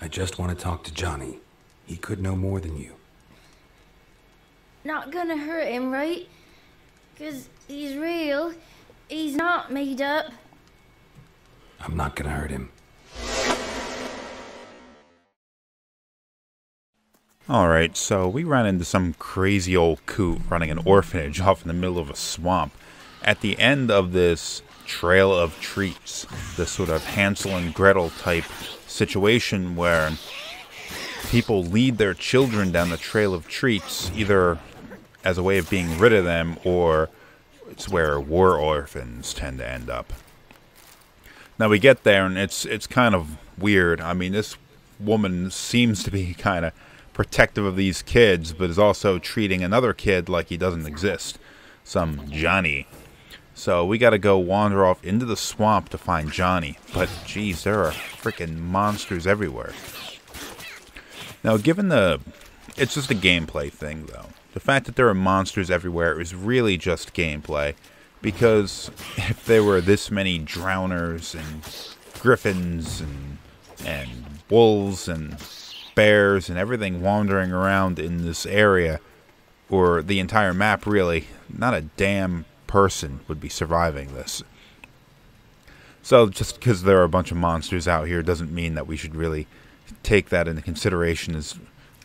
I just want to talk to Johnny. He could know more than you. Not gonna hurt him, right? Cause he's real. He's not made up. I'm not gonna hurt him. Alright, so we ran into some crazy old coot running an orphanage off in the middle of a swamp. At the end of this trail of treats, this sort of Hansel and Gretel type situation where people lead their children down the trail of treats, either as a way of being rid of them or it's where war orphans tend to end up. Now we get there and it's it's kind of weird. I mean, this woman seems to be kind of protective of these kids, but is also treating another kid like he doesn't exist. Some Johnny. So we got to go wander off into the swamp to find Johnny. But geez, there are freaking monsters everywhere. Now, given the, it's just a gameplay thing though. The fact that there are monsters everywhere is really just gameplay, because if there were this many drowners and griffins and and wolves and bears and everything wandering around in this area, or the entire map really, not a damn person would be surviving this. So just because there are a bunch of monsters out here doesn't mean that we should really take that into consideration as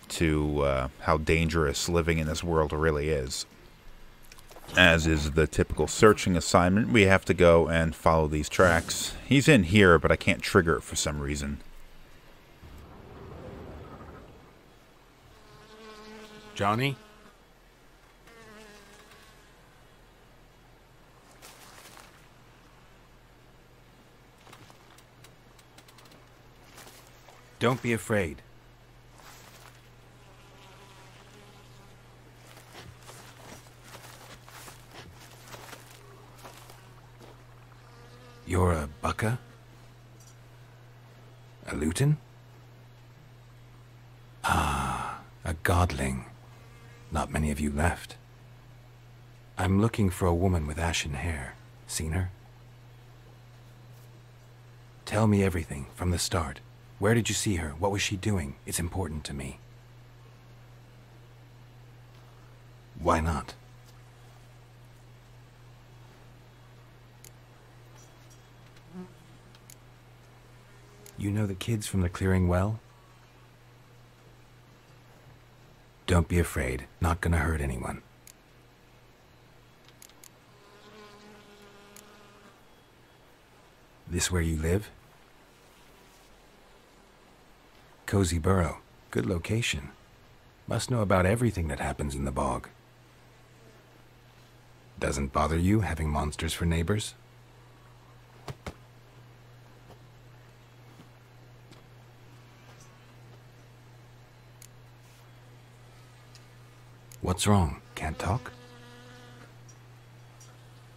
to uh, how dangerous living in this world really is. As is the typical searching assignment, we have to go and follow these tracks. He's in here, but I can't trigger it for some reason. Johnny? Don't be afraid. You're a Bukka? A Luton? Ah, a Godling. Not many of you left. I'm looking for a woman with ashen hair. Seen her? Tell me everything from the start. Where did you see her? What was she doing? It's important to me. Why not? You know the kids from the clearing well? Don't be afraid. Not gonna hurt anyone. This where you live? Cozy Burrow. Good location. Must know about everything that happens in the bog. Doesn't bother you having monsters for neighbors? What's wrong? Can't talk?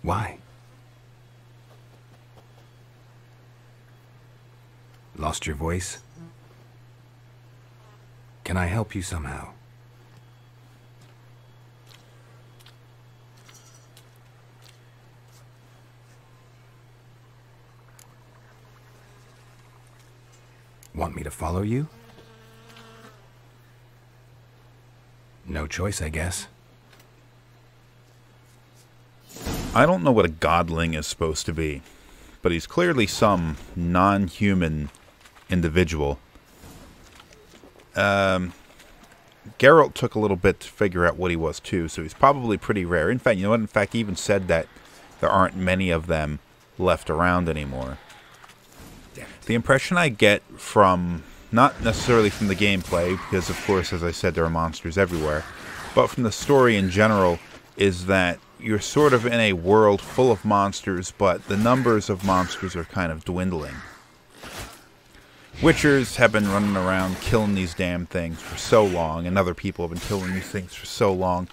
Why? Lost your voice? Can I help you somehow? Want me to follow you? No choice, I guess. I don't know what a godling is supposed to be, but he's clearly some non-human individual. Um, Geralt took a little bit to figure out what he was too, so he's probably pretty rare. In fact, you know what? In fact, he even said that there aren't many of them left around anymore. The impression I get from, not necessarily from the gameplay, because of course, as I said, there are monsters everywhere, but from the story in general, is that you're sort of in a world full of monsters, but the numbers of monsters are kind of dwindling. Witchers have been running around killing these damn things for so long, and other people have been killing these things for so long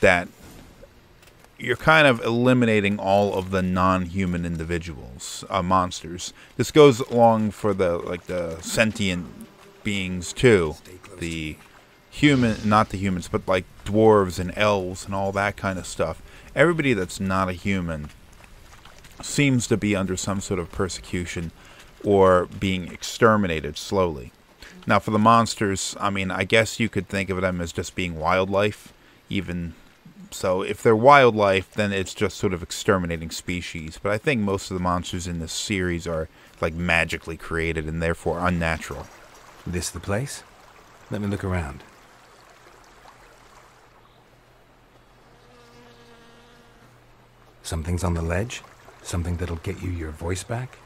that you're kind of eliminating all of the non-human individuals, uh, monsters. This goes along for the like the sentient beings too, the human, not the humans, but like dwarves and elves and all that kind of stuff. Everybody that's not a human seems to be under some sort of persecution or being exterminated slowly. Now, for the monsters, I mean, I guess you could think of them as just being wildlife, even so. If they're wildlife, then it's just sort of exterminating species. But I think most of the monsters in this series are like magically created and therefore unnatural. This the place? Let me look around. Something's on the ledge? Something that'll get you your voice back?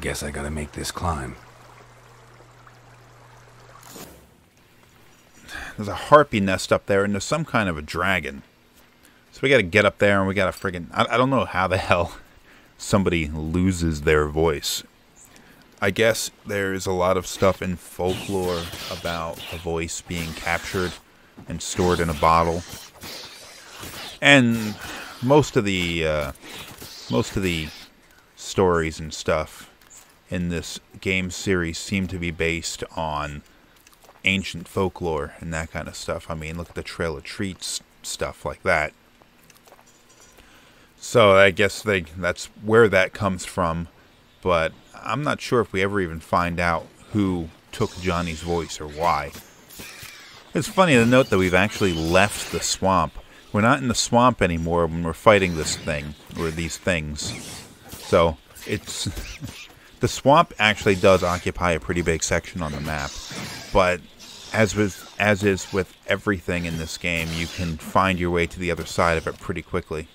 Guess I gotta make this climb. There's a harpy nest up there, and there's some kind of a dragon. So we gotta get up there, and we gotta friggin' I, I don't know how the hell somebody loses their voice. I guess there's a lot of stuff in folklore about a voice being captured and stored in a bottle. And most of the uh, most of the stories and stuff in this game series seem to be based on ancient folklore and that kind of stuff. I mean, look at the Trail of Treats stuff like that. So I guess they that's where that comes from, but I'm not sure if we ever even find out who took Johnny's voice or why. It's funny to note that we've actually left the swamp. We're not in the swamp anymore when we're fighting this thing or these things. So it's the swamp actually does occupy a pretty big section on the map, but as with as is with everything in this game, you can find your way to the other side of it pretty quickly.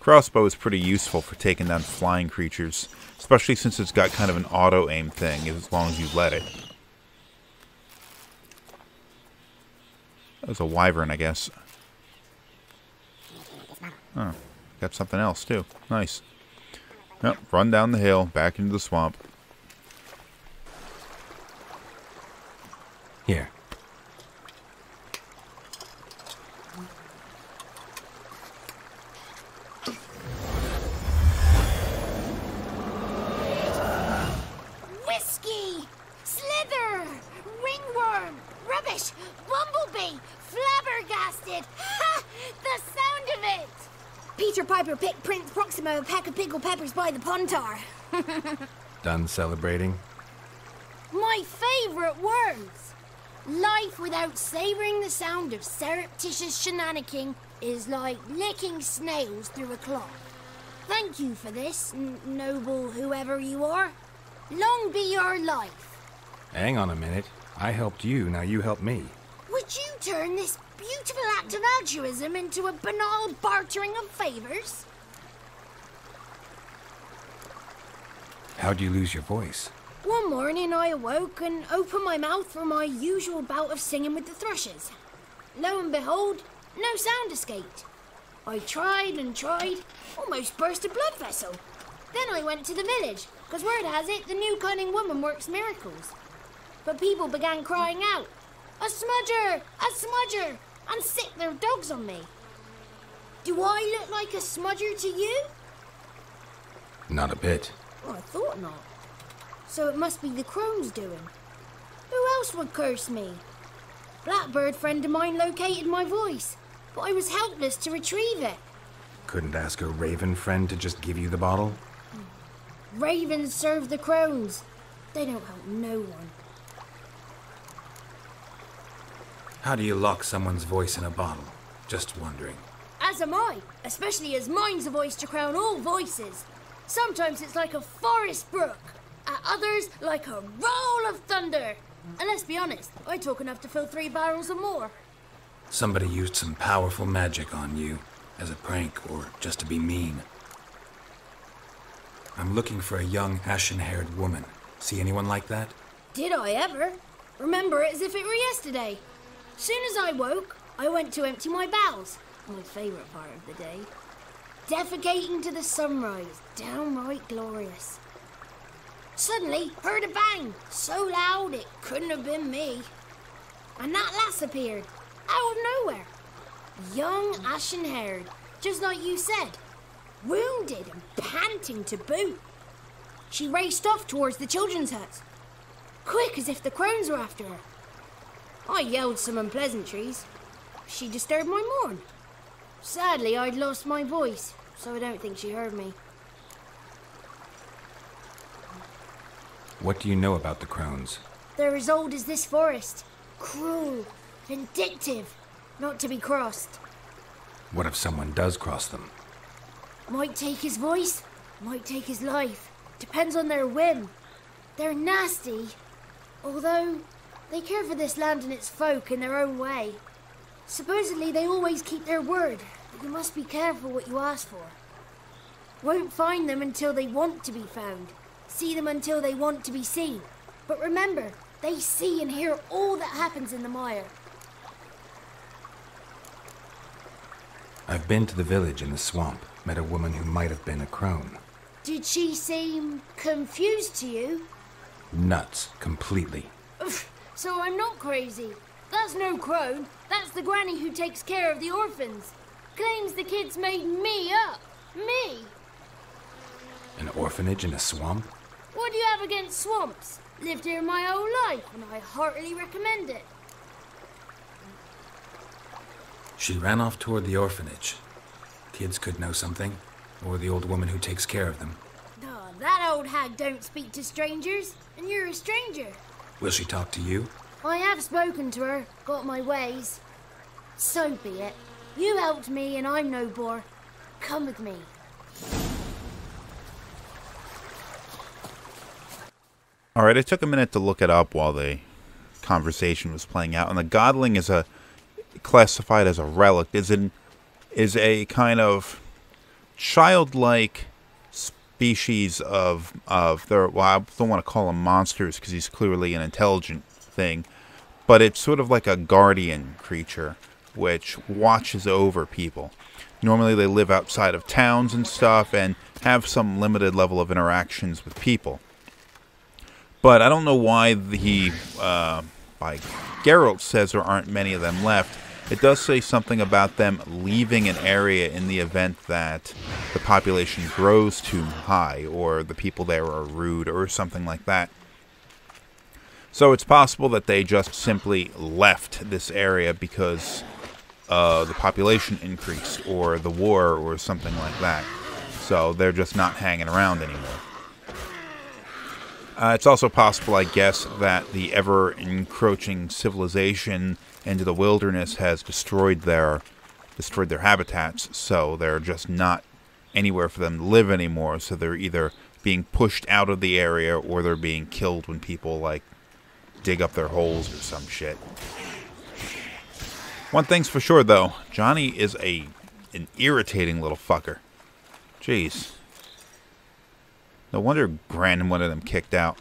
Crossbow is pretty useful for taking down flying creatures, especially since it's got kind of an auto aim thing as long as you let it. That was a wyvern, I guess. Oh, got something else too. Nice. Yep, run down the hill, back into the swamp. Here. Peter Piper picked Prince Proximo a pack of pickled peppers by the Pontar. Done celebrating? My favorite words! Life without savoring the sound of surreptitious shenanigans is like licking snails through a cloth. Thank you for this, noble whoever you are. Long be your life. Hang on a minute. I helped you, now you help me. Would you turn this beautiful act of altruism into a banal bartering of favors? How'd you lose your voice? One morning I awoke and opened my mouth for my usual bout of singing with the thrushes. Lo and behold, no sound escaped. I tried and tried, almost burst a blood vessel. Then I went to the village, because word has it the new cunning woman works miracles. But people began crying out, A smudger! A smudger! And sick their dogs on me. Do I look like a smudger to you? Not a bit. Oh, I thought not. So it must be the crone's doing. Who else would curse me? Blackbird friend of mine located my voice, but I was helpless to retrieve it. Couldn't ask a raven friend to just give you the bottle? Ravens serve the crones. They don't help no one. How do you lock someone's voice in a bottle? Just wondering. As am I, especially as mine's a voice to crown all voices. Sometimes it's like a forest brook, at others like a roll of thunder. And let's be honest, I talk enough to fill three barrels or more. Somebody used some powerful magic on you, as a prank or just to be mean. I'm looking for a young, ashen-haired woman. See anyone like that? Did I ever? Remember it as if it were yesterday. Soon as I woke, I went to empty my bowels. My favourite part of the day. Defecating to the sunrise, downright glorious. Suddenly, heard a bang, so loud it couldn't have been me. And that lass appeared, out of nowhere. Young, ashen haired, just like you said. Wounded and panting to boot. She raced off towards the children's hut, quick as if the crones were after her. I yelled some unpleasantries. She disturbed my morn. Sadly, I'd lost my voice, so I don't think she heard me. What do you know about the crones? They're as old as this forest. Cruel, vindictive, not to be crossed. What if someone does cross them? Might take his voice, might take his life. Depends on their whim. They're nasty, although they care for this land and its folk in their own way. Supposedly they always keep their word, but you must be careful what you ask for. Won't find them until they want to be found. See them until they want to be seen. But remember, they see and hear all that happens in the mire. I've been to the village in the swamp, met a woman who might have been a crone. Did she seem confused to you? Nuts, completely. So I'm not crazy. That's no crone. That's the granny who takes care of the orphans. Claims the kids made me up. Me. An orphanage in a swamp? What do you have against swamps? Lived here my whole life, and I heartily recommend it. She ran off toward the orphanage. Kids could know something, or the old woman who takes care of them. Oh, that old hag don't speak to strangers, and you're a stranger. Will she talk to you? I have spoken to her, got my ways. So be it. You helped me, and I'm no bore. Come with me. All right, I took a minute to look it up while the conversation was playing out, and the godling is a classified as a relic. Is an is a kind of childlike species of of their. Well, I don't want to call them monsters because he's clearly an intelligent thing, but it's sort of like a guardian creature which watches over people. Normally, they live outside of towns and stuff and have some limited level of interactions with people. But I don't know why he, uh, by Geralt says there aren't many of them left. It does say something about them leaving an area in the event that the population grows too high or the people there are rude or something like that. So it's possible that they just simply left this area because uh, the population increased or the war or something like that. So they're just not hanging around anymore. Uh, it's also possible, I guess, that the ever encroaching civilization into the wilderness has destroyed their destroyed their habitats, so they're just not anywhere for them to live anymore. So they're either being pushed out of the area or they're being killed when people like dig up their holes or some shit. One thing's for sure, though, Johnny is a an irritating little fucker. Jeez. No wonder Gran wanted them kicked out.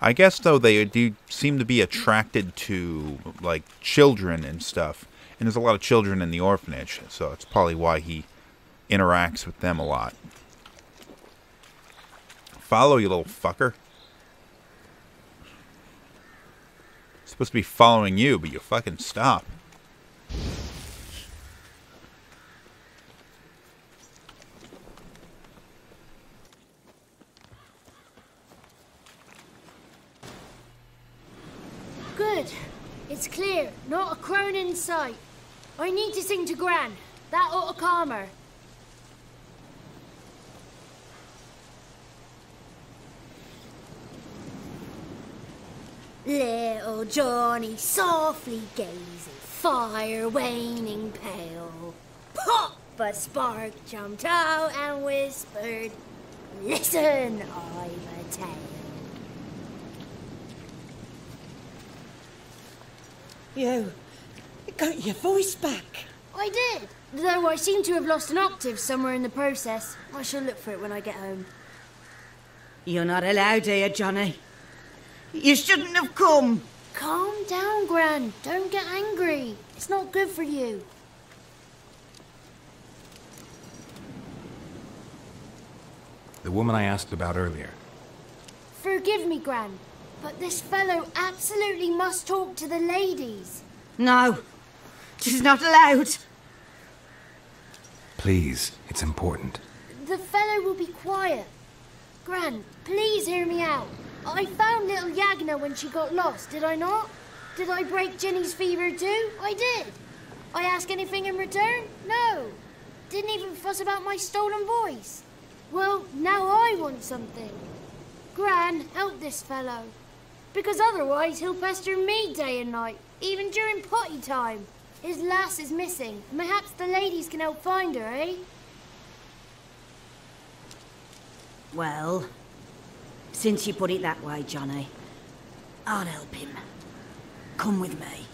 I guess though they do seem to be attracted to like children and stuff, and there's a lot of children in the orphanage, so it's probably why he interacts with them a lot. Follow you little fucker. supposed to be following you, but you fucking stop. Good. It's clear. Not a crone in sight. I need to sing to Gran. That ought to calm her. Little Johnny softly gazing, fire waning pale. Pop! A spark jumped out and whispered, Listen, I've a tale. You got your voice back. I did. Though I seem to have lost an octave somewhere in the process. I shall look for it when I get home. You're not allowed here, Johnny. You shouldn't have come. Calm down, Gran. Don't get angry. It's not good for you. The woman I asked about earlier. Forgive me, Gran, but this fellow absolutely must talk to the ladies. No, she's not allowed. Please, it's important. The fellow will be quiet. Gran, please hear me out. I found little Yagna when she got lost, did I not? Did I break Jenny's fever too? I did. I ask anything in return? No. Didn't even fuss about my stolen voice. Well, now I want something. Gran, help this fellow. Because otherwise he'll pester me day and night, even during potty time. His lass is missing. Perhaps the ladies can help find her, eh? Well, since you put it that way, Johnny, I'll help him. Come with me.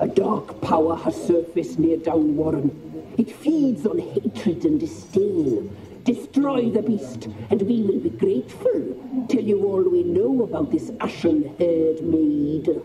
A dark power has surfaced near Downwarren. It feeds on hatred and disdain. Destroy the beast, and we will be grateful. Tell you all we know about this ashen-haired maid.